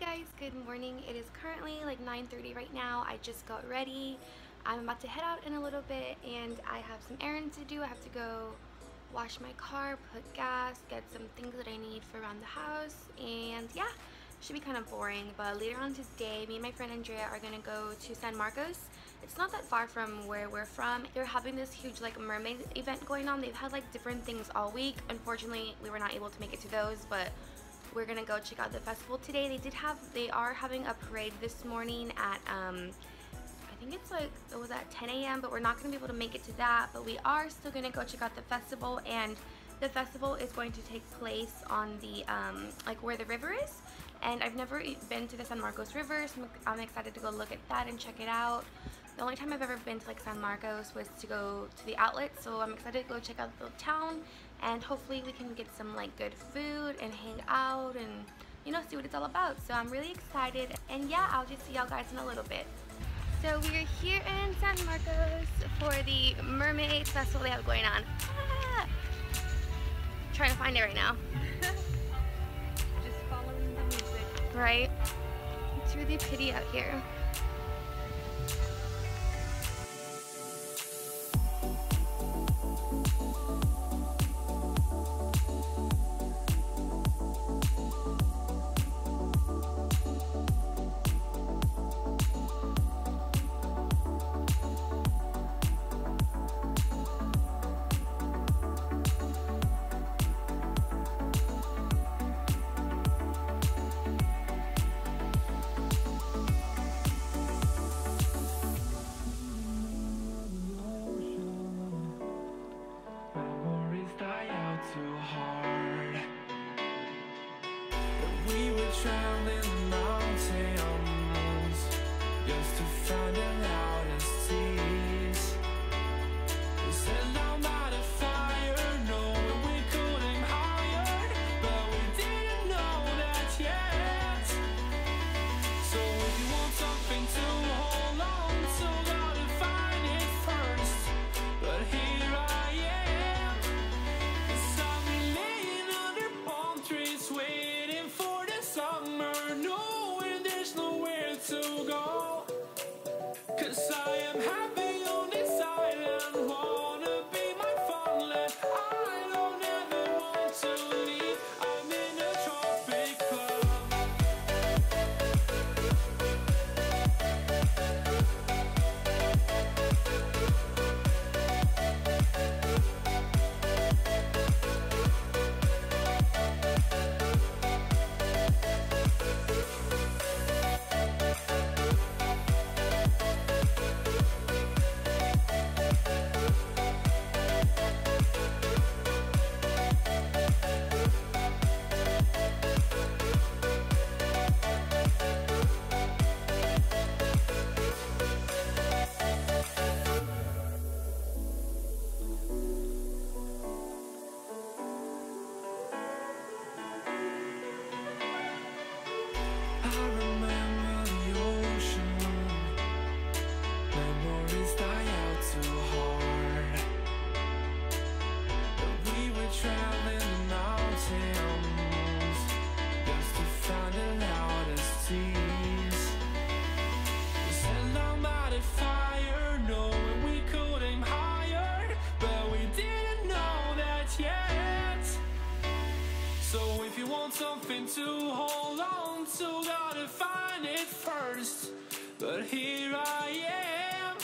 guys, good morning. It is currently like 9.30 right now. I just got ready. I'm about to head out in a little bit and I have some errands to do. I have to go wash my car, put gas, get some things that I need for around the house and yeah, should be kind of boring but later on today me and my friend Andrea are gonna go to San Marcos it's not that far from where we're from they're having this huge like mermaid event going on they've had like different things all week unfortunately we were not able to make it to those but we're gonna go check out the festival today. They did have, they are having a parade this morning at, um, I think it's like, it was at 10 a.m., but we're not gonna be able to make it to that, but we are still gonna go check out the festival, and the festival is going to take place on the, um, like where the river is, and I've never been to the San Marcos River, so I'm excited to go look at that and check it out. The only time I've ever been to like San Marcos was to go to the outlet, so I'm excited to go check out the town and hopefully we can get some like good food and hang out and you know see what it's all about. So I'm really excited and yeah, I'll just see y'all guys in a little bit. So we are here in San Marcos for the Mermaid Festival they have going on. Ah! Trying to find it right now. Just following the music. Right? It's really pretty out here. Gotta it first. But here I am,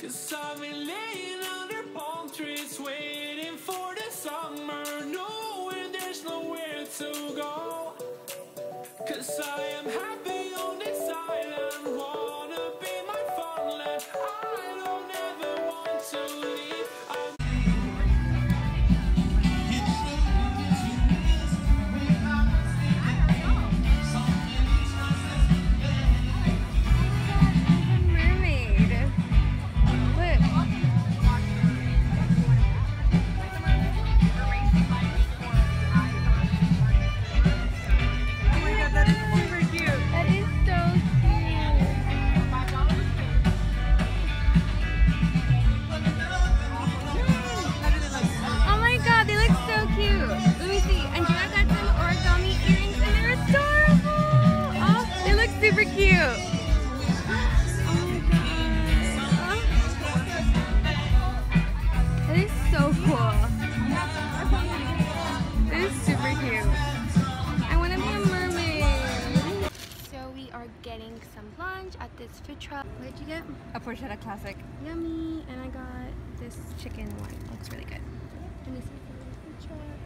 cause I've been laying under palm trees, waiting for the summer, knowing there's nowhere to go. Cause I am happy some lunch at this food truck. What did you get? A porchetta classic. Yummy. And I got this chicken one. Looks really good. Let me see the food truck.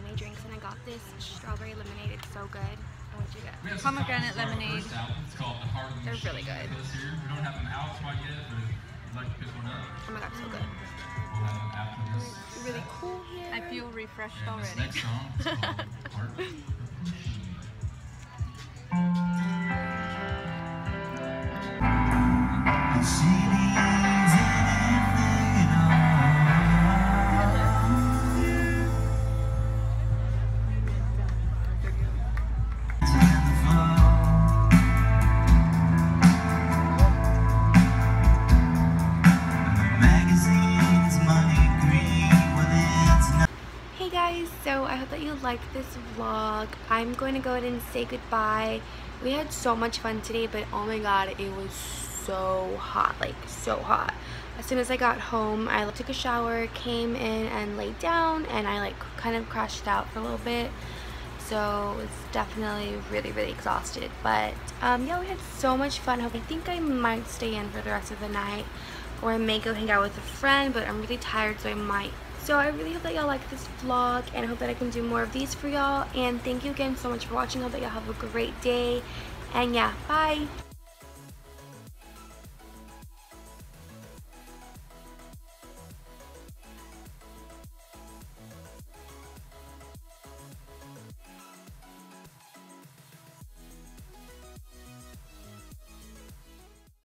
Got some yummy drinks and I got this strawberry lemonade. It's so good. What did you get? We Pomegranate copies of our lemonade. It's called The Heart They're Machine. really good. This year. We don't have them out quite yet, but if you'd like to pick one up, Oh my god, so good. we'll have them after this. It's really cool here. I feel refreshed And this already. guys, so I hope that you liked this vlog. I'm going to go ahead and say goodbye. We had so much fun today, but oh my god, it was so hot, like so hot. As soon as I got home, I took a shower, came in and laid down, and I like kind of crashed out for a little bit. So I was definitely really, really exhausted. But um, yeah, we had so much fun. I think I might stay in for the rest of the night, or I may go hang out with a friend, but I'm really tired, so I might so I really hope that y'all like this vlog and I hope that I can do more of these for y'all. And thank you again so much for watching. I hope that y'all have a great day. And yeah, bye.